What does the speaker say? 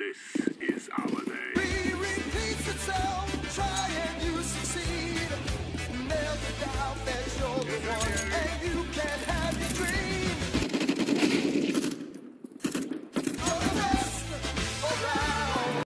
This is our day.